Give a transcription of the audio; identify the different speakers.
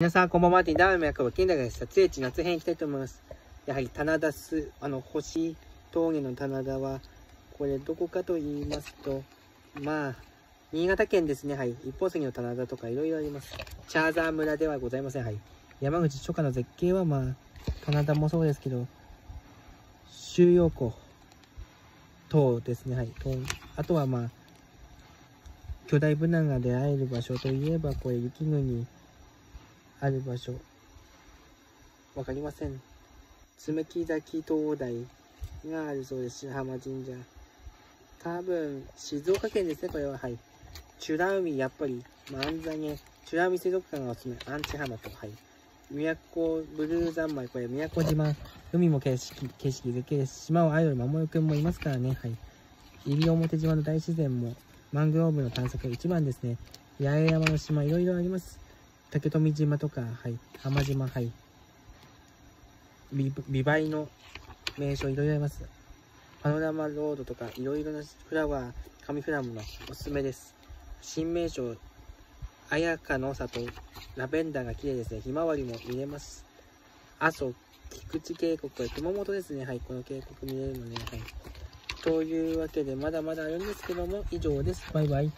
Speaker 1: 皆さん、こんばんは。ダーメ役は金田です。撮影地夏編行きたいと思います。やはり、棚田す、あの、星峠の棚田は、これ、どこかと言いますと、まあ、新潟県ですね。はい。一方杉の棚田とかいろいろあります。チャーザー村ではございません。はい。山口初夏の絶景は、まあ、棚田もそうですけど、収容湖等ですね。はい。あとは、まあ、巨大ブナが出会える場所といえば、これ、雪国、ある場所。わかりません。椿崎灯台があるそうです。白浜神社。多分、静岡県ですね、これは。はい。美ら海、やっぱり、万座毛、美ら海水族館がおすすめ、アンチ浜と、はい。宮古ブルー三昧、これ、宮古島、海も景色、景色絶景です。島をアイドル、守くんもいますからね、はい。西表島の大自然も、マングローブの探索が一番ですね。八重山の島、いろいろあります。竹富島とか、はい、浜島、はい、美美唄の名所いろいろあります。パノラマロードとかいろいろなフラワー、紙フラムのおすすめです。新名所、綾香の里、ラベンダーが綺麗ですね。ひまわりも見れます。阿蘇、菊池渓谷、熊本ですね。はい、この渓谷見れるのね。はい。というわけで、まだまだあるんですけども、以上です。バイバイ。